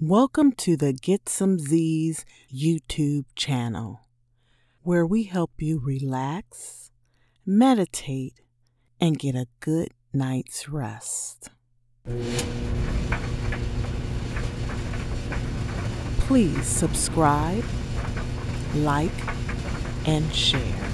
Welcome to the Get Some Z's YouTube channel, where we help you relax, meditate, and get a good night's rest. Please subscribe, like, and share.